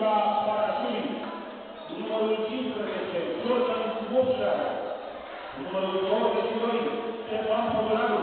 la Parașuri, numărul 15, Jordan Mocea, numărul 22, Ștefan Poglaru.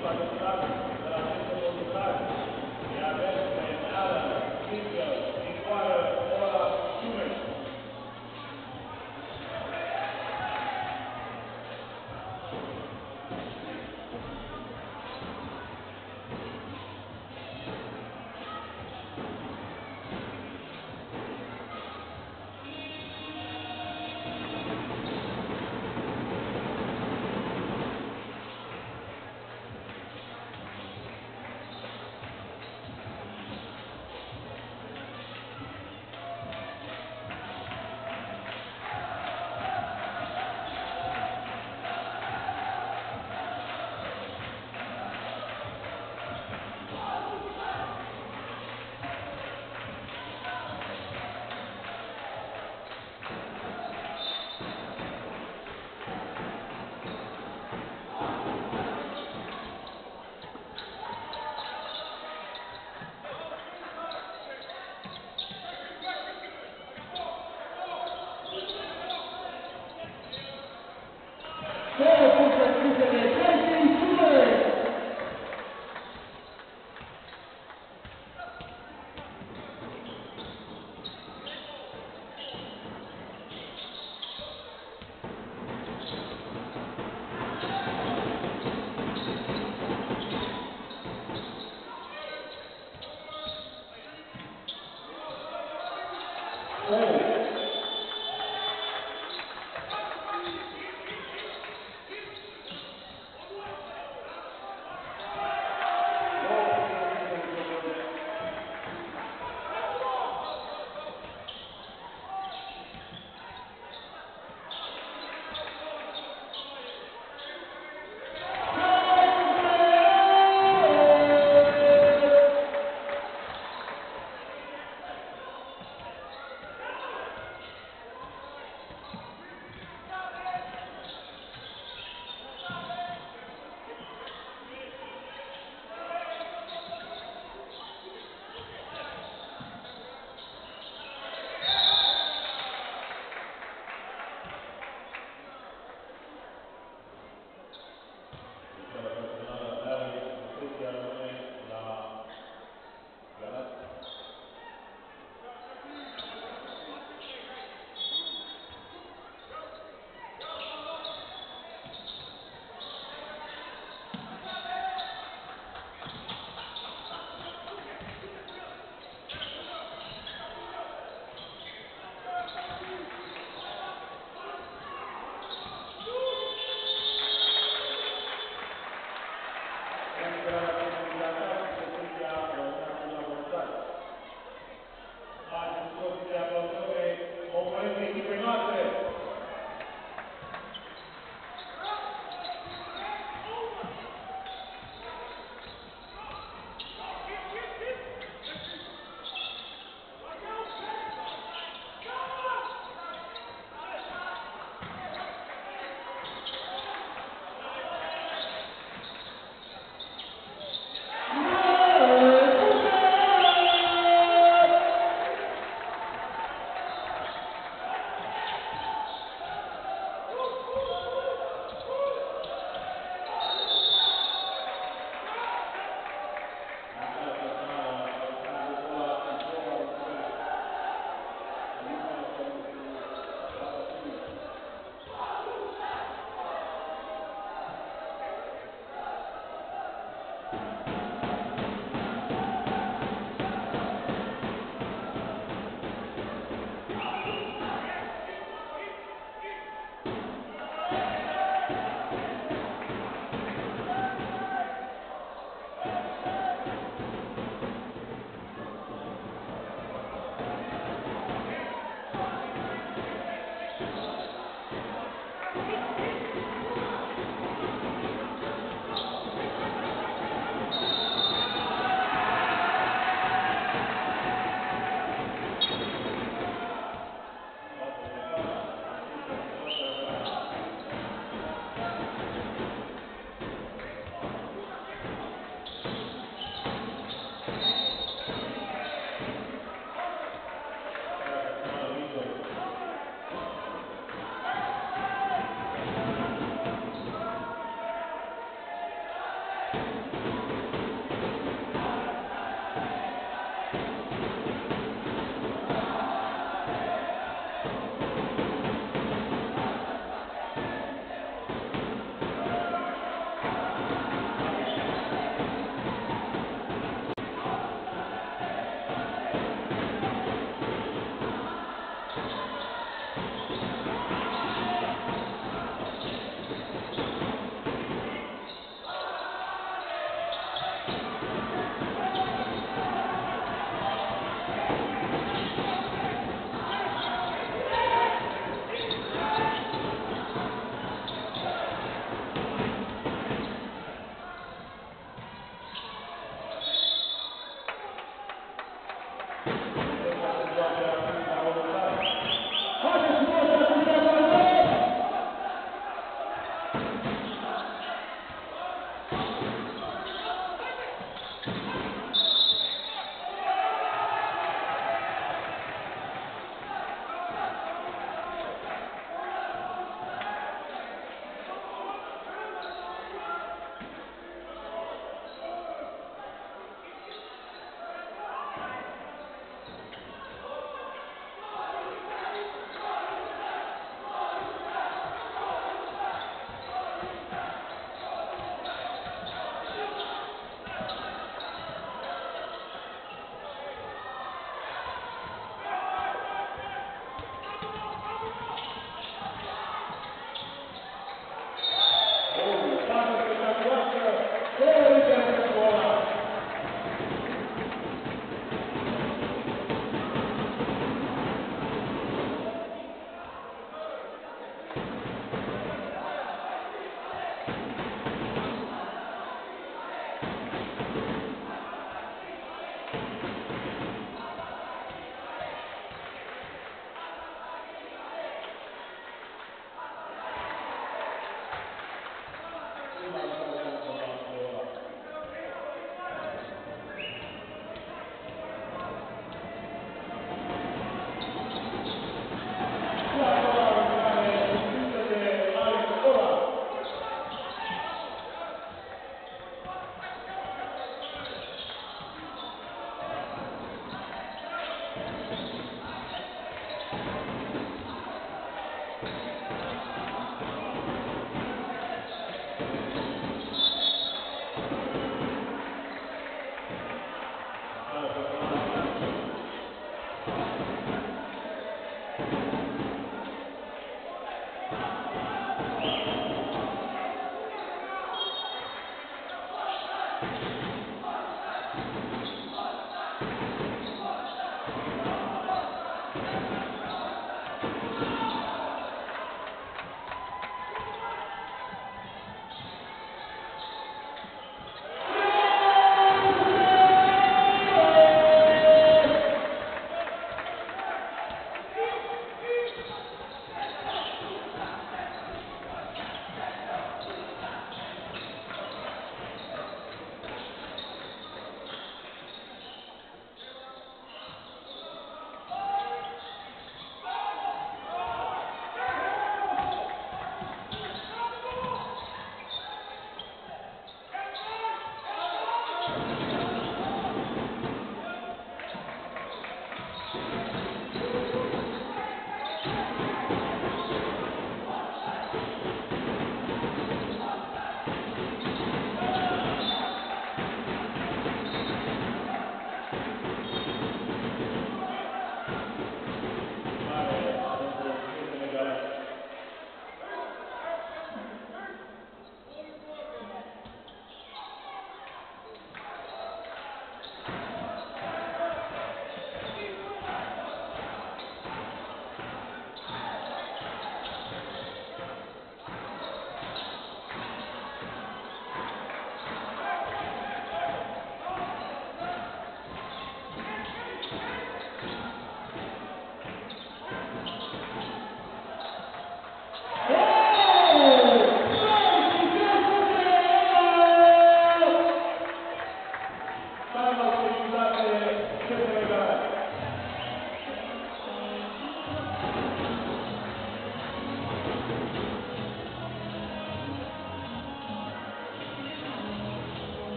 Thank you.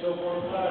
so forth.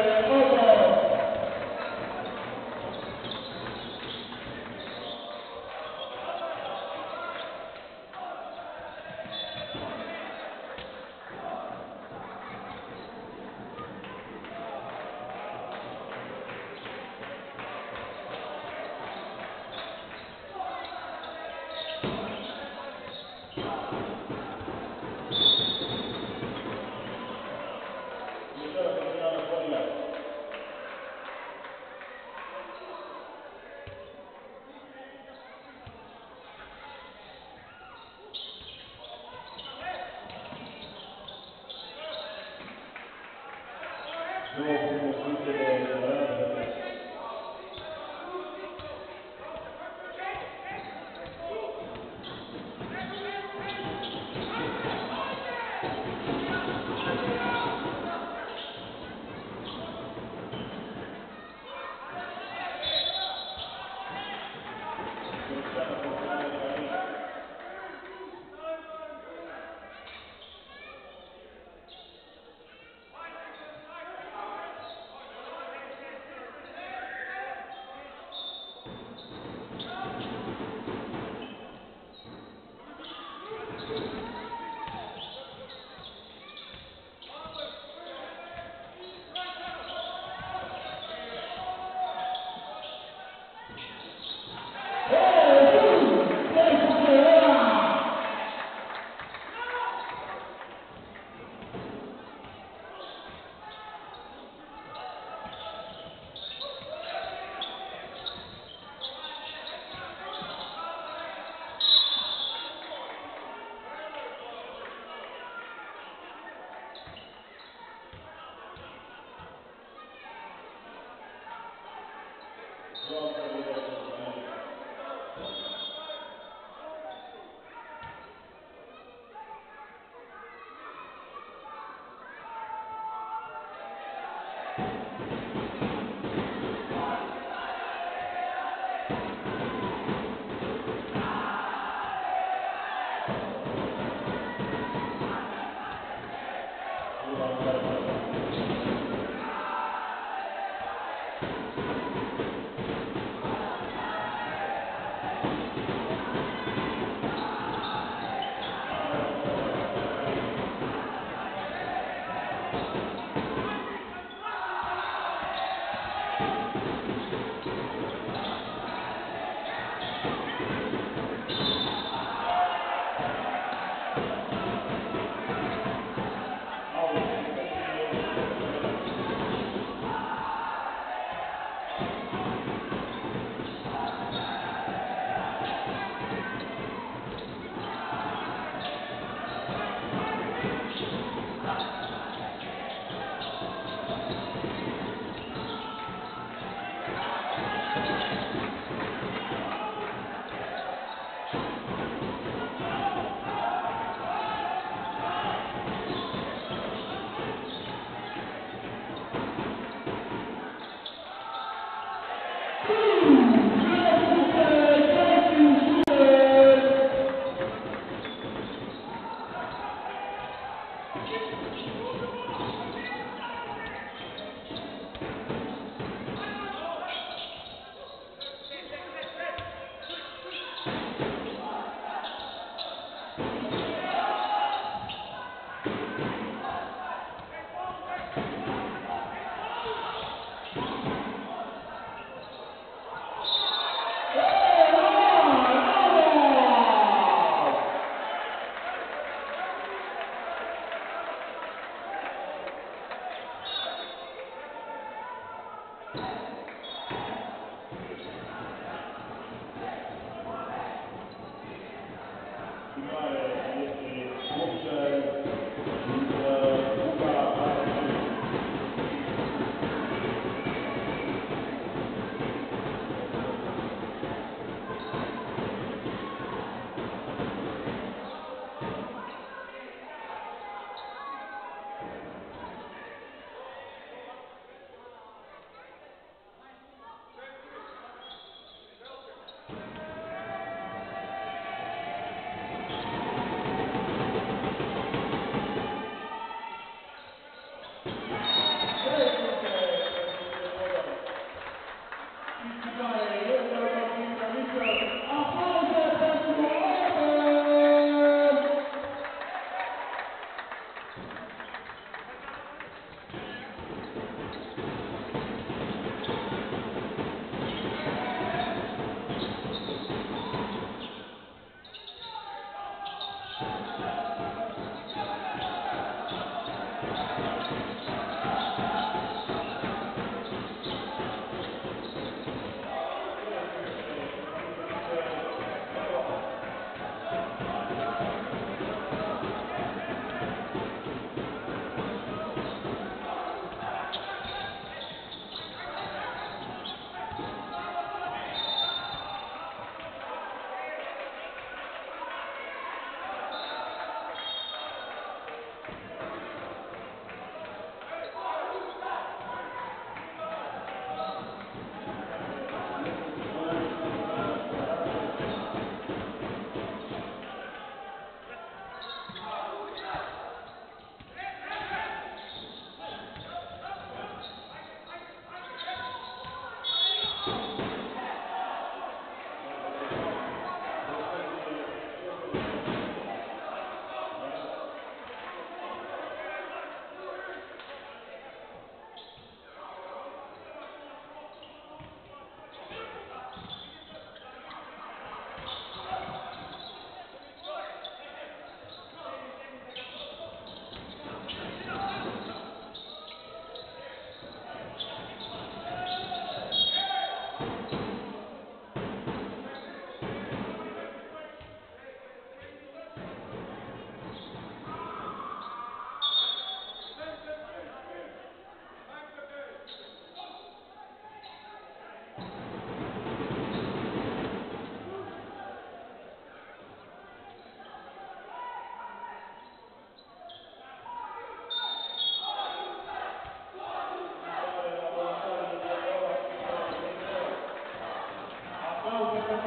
Obrigado.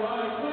right.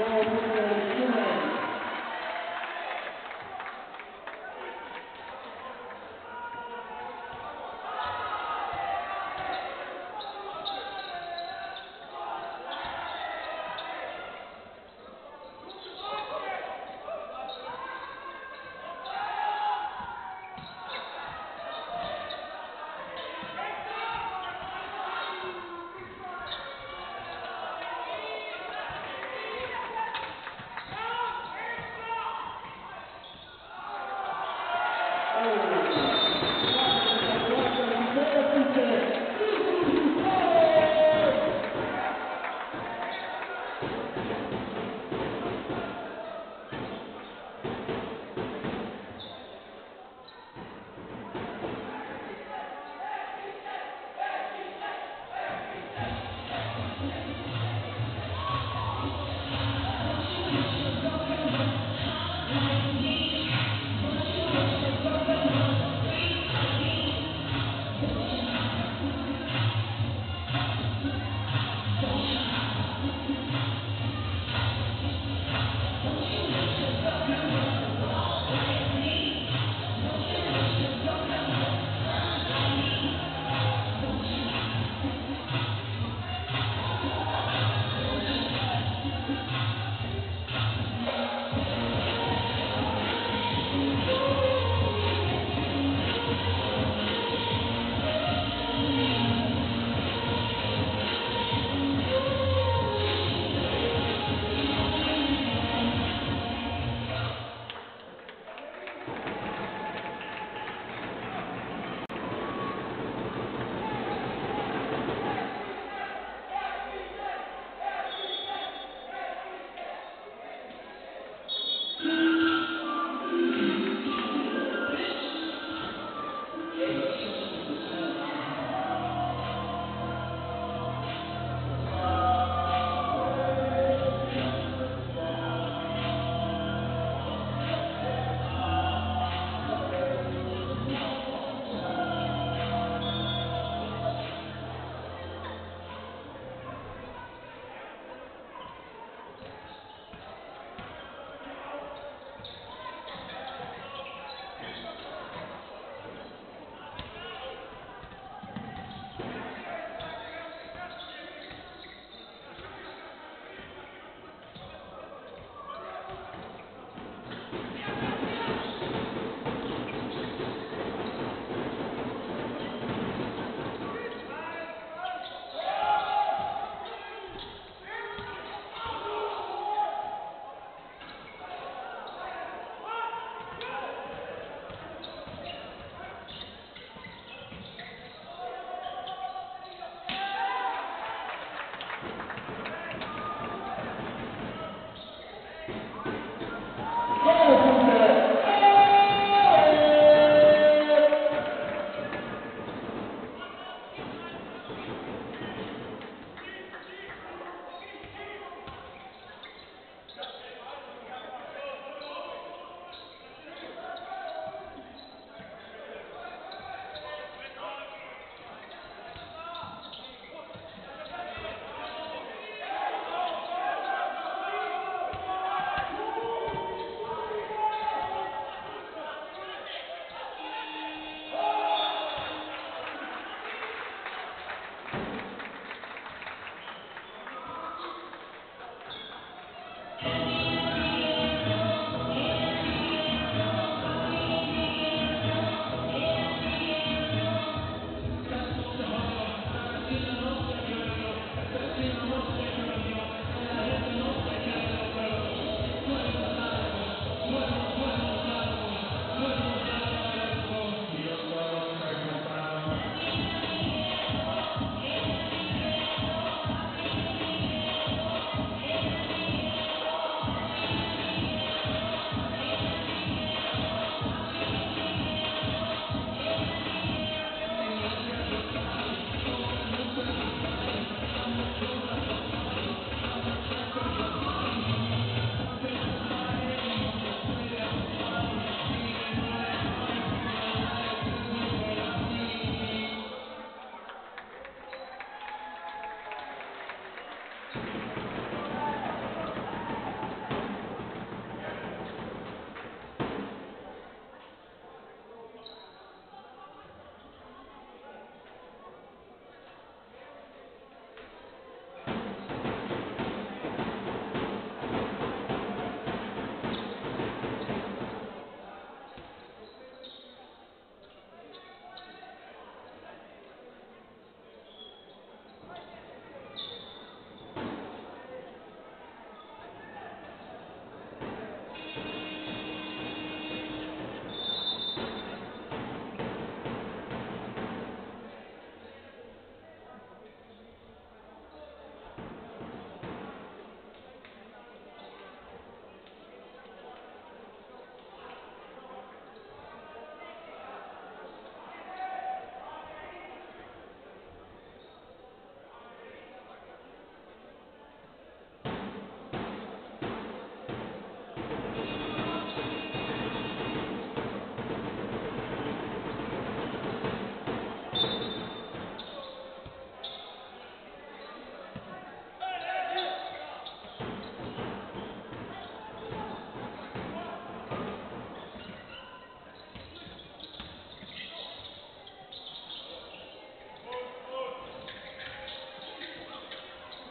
Thank you.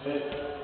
Sit.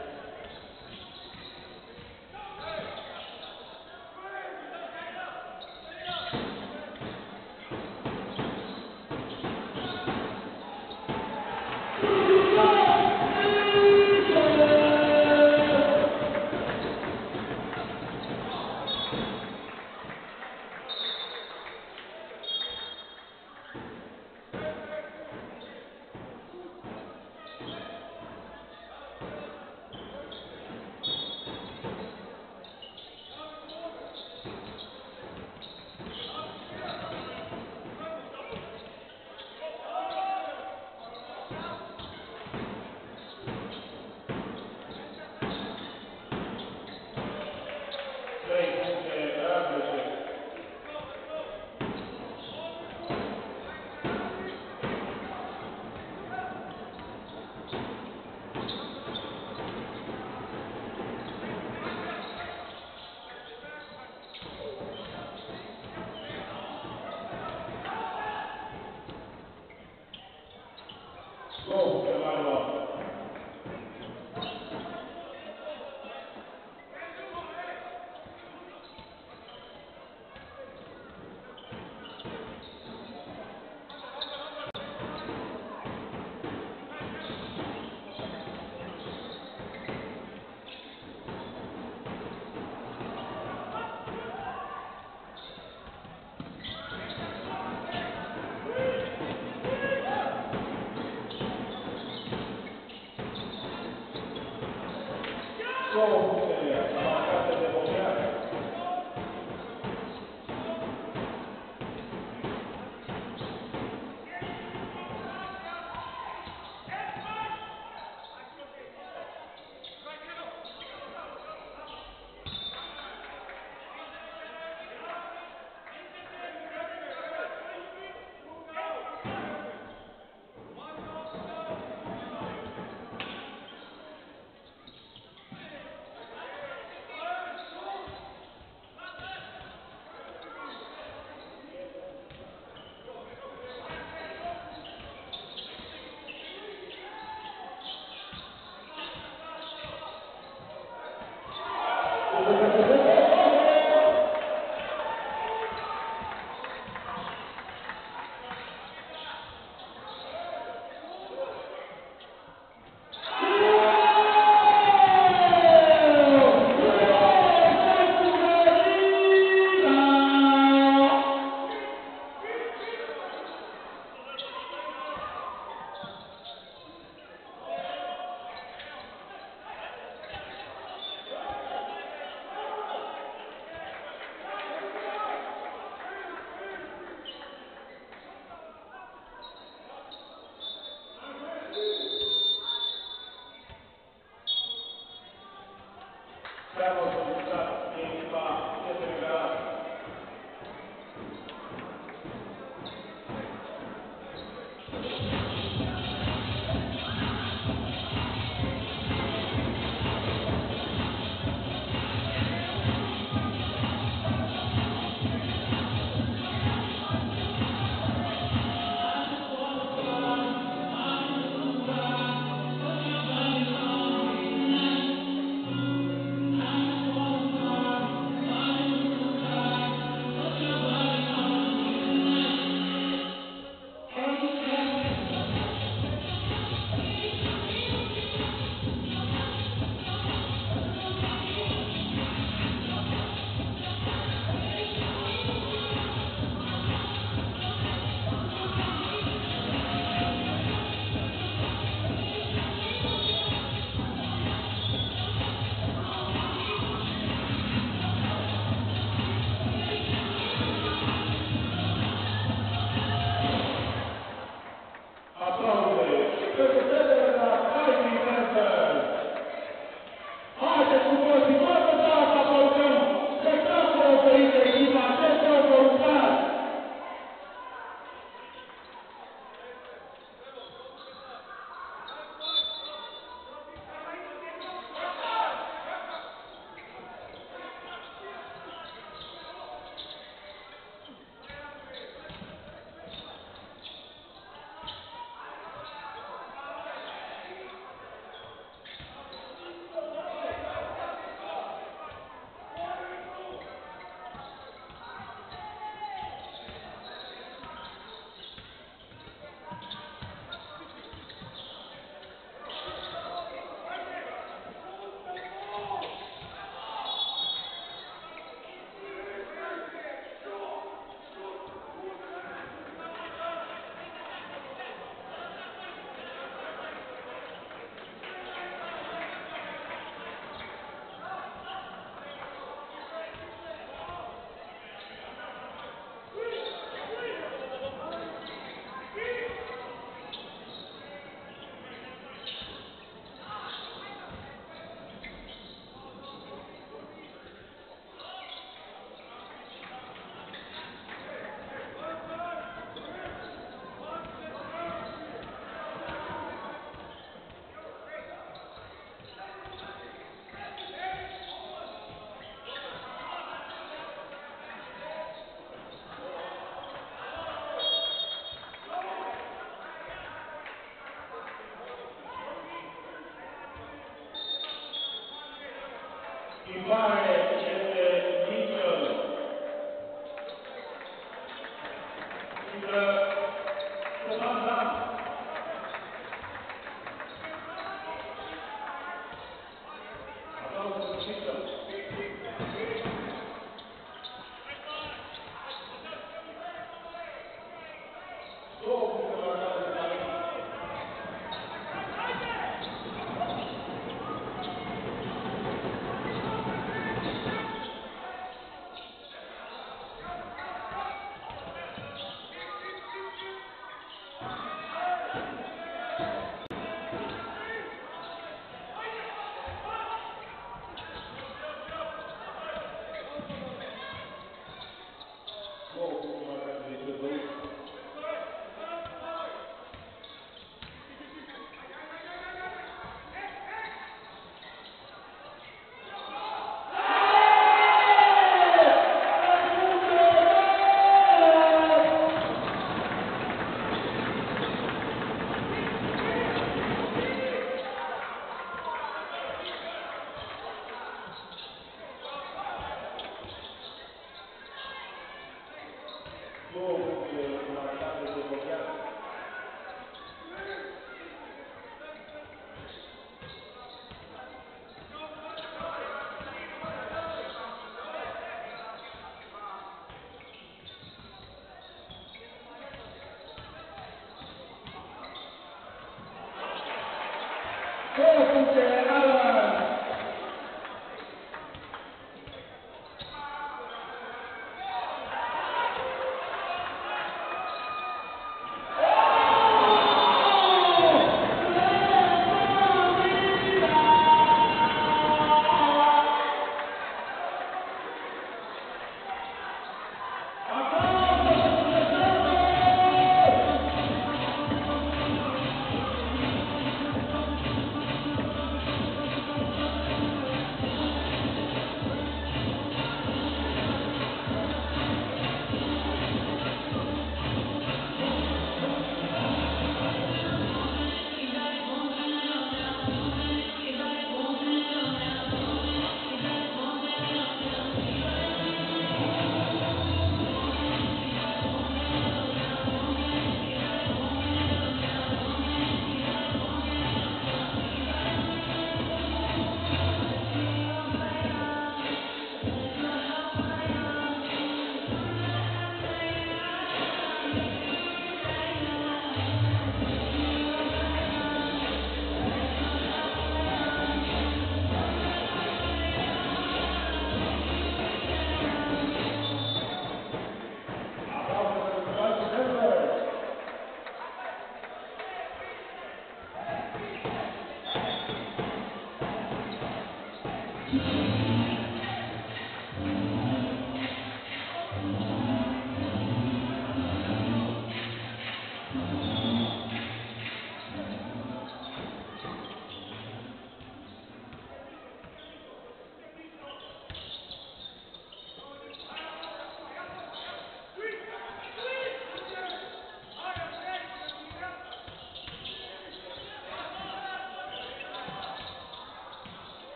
Bye.